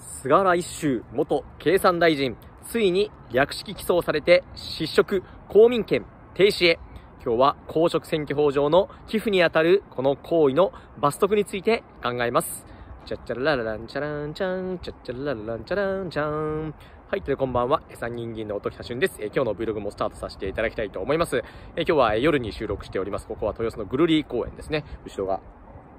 菅原一秀元経産大臣、ついに略式起訴されて失職、公民権停止へ。今日は公職選挙法上の寄付にあたるこの行為の罰則について考えます。チャッチャララランチャランチャン、チャッチャララランチャランチャン。はい、というこんばんは。参議院議員の音喜多俊です。え今日の Vlog もスタートさせていただきたいと思います。え今日は夜に収録しております。ここは豊洲のぐるり公園ですね。後ろが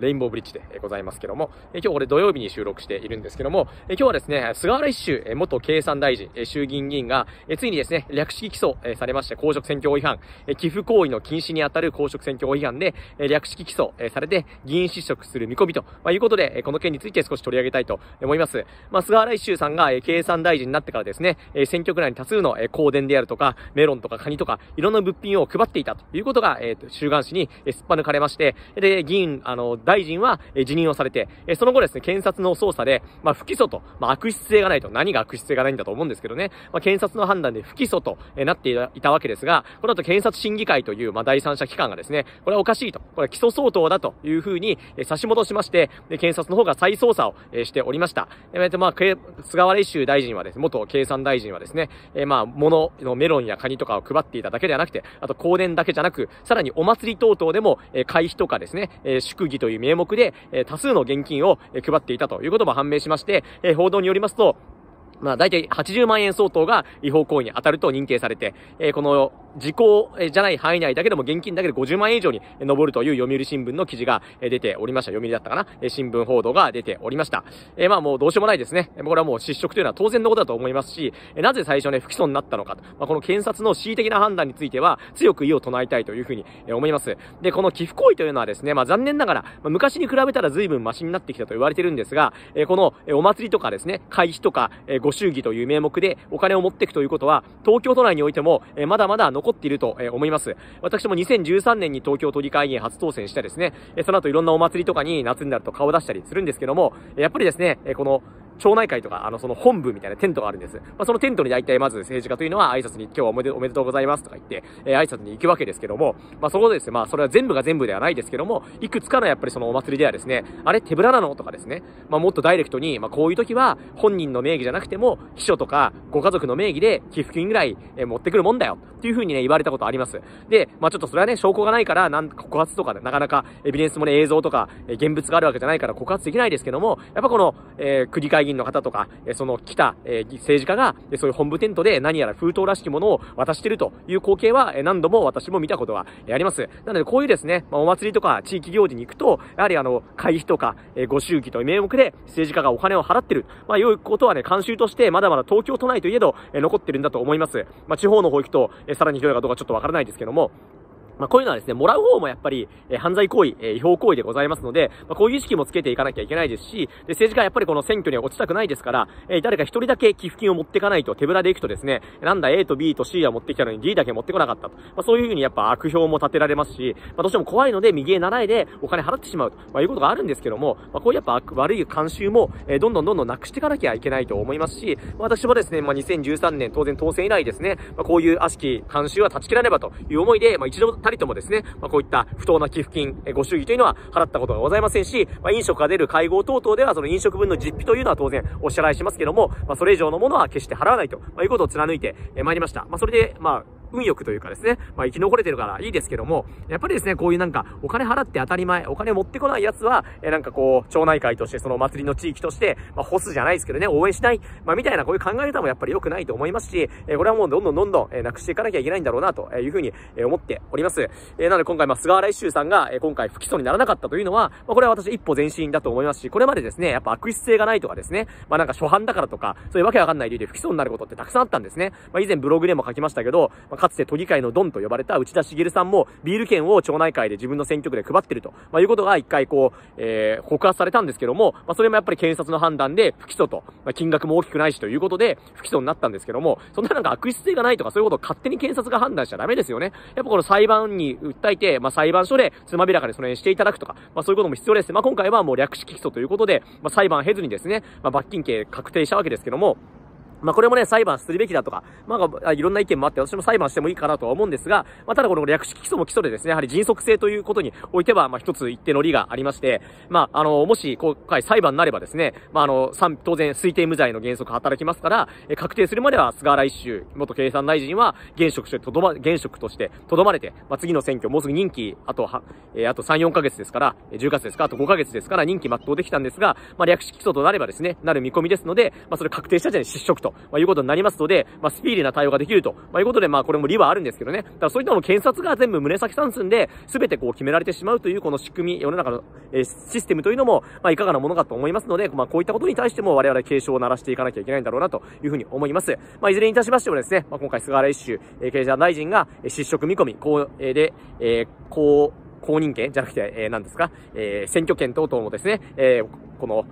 レインボーブリッジでございますけども、え今日これ土曜日に収録しているんですけども、え今日はですね、菅原一秀元経産大臣、衆議院議員が、えついにですね、略式起訴されまして公職選挙法違反、寄付行為の禁止にあたる公職選挙法違反で、略式起訴されて議員失職する見込みと、まいうことで、この件について少し取り上げたいと思います。まあ、菅原一秀さんが経産大臣になってからですね、選挙区内に多数の香典であるとか、メロンとかカニとか、いろんな物品を配っていたということが、えー、週刊誌にすっぱ抜かれまして、で、議員、あの、大臣は、辞任をされて、えその後ですね、検察の捜査で、まあ、不起訴と、まあ、悪質性がないと、何が悪質性がないんだと思うんですけどね、まあ、検察の判断で不起訴と、えなっていたわけですが、この後検察審議会という、まあ、第三者機関がですね、これはおかしいと、これは起訴相当だというふうに、え差し戻しまして、で検察の方が再捜査を、えしておりました。えー、まあ、菅原一秀大臣はですね、元経産大臣はですね、えー、まあ、物のメロンやカニとかを配っていただけではなくて、あと香典だけじゃなく、さらにお祭り等々でも、え、会費とかですね、え、祝儀という名目で、え、多数の現金を配っていたということも判明しまして、え報道によりますと、まあ、大体80万円相当が違法行為に当たると認定されて、えー、この時効じゃない範囲内だけでも現金だけで50万円以上に上るという読売新聞の記事が出ておりました。読売だったかな？新聞報道が出ておりました。えー、まあもうどうしようもないですね。これはもう失職というのは当然のことだと思いますし、なぜ最初ね、不起訴になったのかと。まあ、この検察の恣意的な判断については強く異を唱えたいというふうに思います。で、この寄付行為というのはですね、まあ残念ながら、まあ、昔に比べたら随分マシになってきたと言われてるんですが、え、このお祭りとかですね、会費とか、え、ご祝儀という名目でお金を持っていくということは、東京都内においても、え、まだまだ残っていると思います。私も2013年に東京都議会議員初当選したですね、その後いろんなお祭りとかに夏になると顔出したりするんですけども、やっぱりですね、この町内会とか、あの、その本部みたいなテントがあるんです。まあ、そのテントに大体まず政治家というのは挨拶に今日はおめでおめでとうございますとか言って、えー、挨拶に行くわけですけども、まあ、そこでですね、まあ、それは全部が全部ではないですけども、いくつかのやっぱりそのお祭りではですね、あれ手ぶらなのとかですね、まあ、もっとダイレクトに、まあ、こういう時は本人の名義じゃなくても、秘書とかご家族の名義で寄付金ぐらい、えー、持ってくるもんだよ。っていう風にね、言われたことあります。で、まあ、ちょっとそれはね、証拠がないから、なん告発とかでなかなかエビデンスもね、映像とか、えー、現物があるわけじゃないから告発できないですけども、やっぱこの、えー、区議会議員の方とか、えその来た、え政治家が、えそういう本部テントで何やら封筒らしきものを渡してるという光景は、え何度も私も見たことがあります。なので、こういうですね、まあ、お祭りとか地域行事に行くと、やはりあの、会費とか、えご祝儀という名目で政治家がお金を払ってる。まあ、いうことはね、慣習としてまだまだ東京都内といえど、え残ってるんだと思います。まあ、地方の方行くと、えさらにひどいかどうかちょっとわからないですけども、まあ、こういうのはですね、もらう方もやっぱり、えー、犯罪行為、えー、違法行為でございますので、まあ、こういう意識もつけていかなきゃいけないですし、で、政治家はやっぱりこの選挙には落ちたくないですから、えー、誰か一人だけ寄付金を持っていかないと手ぶらで行くとですね、なんだ A と B と C は持ってきたのに D だけ持ってこなかったと。まあ、そういうふうにやっぱ悪評も立てられますし、まあ、どうしても怖いので右へ習いでお金払ってしまうと、まあ、いうことがあるんですけども、まあ、こういうやっぱ悪い慣習も、えー、どんどんどんどんなくしていかなきゃいけないと思いますし、私もですね、まあ、2013年当然当選以来ですね、まあ、こういう悪しき慣習は断ち切らねばという思いで、まあ、一度りともですね、まあ、こういった不当な寄付金、ご祝儀というのは払ったことがございませんし、まあ、飲食が出る会合等々ではその飲食分の実費というのは当然お支払いしますけども、まあ、それ以上のものは決して払わないと、まいうことを貫いてまいりました。ま、それで、まあ、運よくというかですね、まあ生き残れてるからいいですけども、やっぱりですね、こういうなんか、お金払って当たり前、お金持ってこない奴は、えなんかこう、町内会として、その祭りの地域として、まあ、ホスじゃないですけどね、応援しない、まあ、みたいなこういう考え方もやっぱり良くないと思いますし、えこれはもうどんどんどんどん、えなくしていかなきゃいけないんだろうな、というふうに、え思っております。えなので今回、まあ、菅原一秀さんが、え今回不起訴にならなかったというのは、まあ、これは私一歩前進だと思いますし、これまでですね、やっぱ悪質性がないとかですね、まあ、なんか初犯だからとか、そういうわけわかんない理由で不起訴になることってたくさんあったんですね。まあ、以前ブログでも書きましたけど、まあ、かつて都議会のドンと呼ばれた内田茂さんも、ビール券を町内会で自分の選挙区で配ってると、まあ、いうことが一回こう、えー、告発されたんですけども、まあ、それもやっぱり検察の判断で不起訴と、まあ、金額も大きくないしということで、不起訴になったんですけども、そんななんか悪質性がないとかそういうことを勝手に検察が判断しちゃダメですよね。やっぱこの裁判に訴えて、まあ、裁判所でつまびらかにそれにしていただくとか、まあ、そういうことも必要です。まあ、今回はもう略式起訴ということで、まあ、裁判経ずにですね、まあ、罰金刑確定したわけですけども、まあこれもね、裁判するべきだとか、まあいろんな意見もあって、私も裁判してもいいかなとは思うんですが、まあただこの略式起訴も基礎でですね、やはり迅速性ということにおいては、まあ一つ一定の利がありまして、まああの、もし今回裁判になればですね、まああの、当然推定無罪の原則働きますから、え確定するまでは菅原一秀元経産大臣は現職としてとどま、現職としてとどまれて、まあ次の選挙、もうすぐ任期、あとは、えー、あと3、4ヶ月ですから、10月ですか、あと5ヶ月ですから任期全うできたんですが、まあ略式起訴となればですね、なる見込みですので、まあそれ確定した時点で失職と、まあ、いうことになりますので、まあ、スピーディーな対応ができると、まあ、いうことで、まあ、これも利はあるんですけどね。だからそういったのも検察が全部胸先算数で、すべてこう決められてしまうというこの仕組み、世の中の、えー、システムというのも、まあ、いかがなものかと思いますので、まあ、こういったことに対しても我々警鐘を鳴らしていかなきゃいけないんだろうなというふうに思います。まあ、いずれにいたしましてもですね、まあ、今回菅原一秀、えー、経済大臣が、え、失職見込み、こう、えー、で、えー、こう、公認権じゃなくて、えー、何ですか、えー、選挙権等々もですね、えー、この、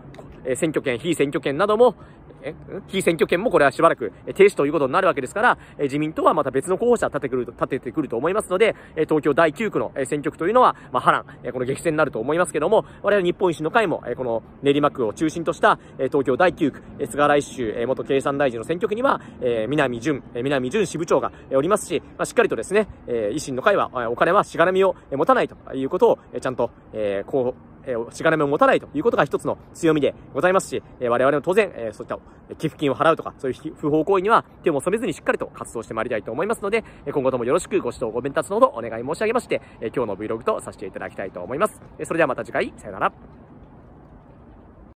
え選挙権、非選挙権なども、え非選挙権もこれはしばらく停止ということになるわけですから、自民党はまた別の候補者立てくる立ててくると思いますので、東京第9区の選挙区というのは、まあ、波乱、この激戦になると思いますけども、我々日本維新の会も、この練馬区を中心とした、東京第9区、菅原一秀、元経産大臣の選挙区には、南淳、南淳支部長が、おりますし、まあ、しっかりとですね、維新の会は、お金はしがらみを持たないということを、ちゃんと、えこう、えー、しがらみを持たないということが一つの強みでございますし、えー、我々も当然、えー、そういった寄付金を払うとか、そういう不法行為には手も染めずにしっかりと活動してまいりたいと思いますので、今後ともよろしくご指導ご鞭達のほどお願い申し上げまして、え今日の Vlog とさせていただきたいと思います。それではまた次回、さよなら。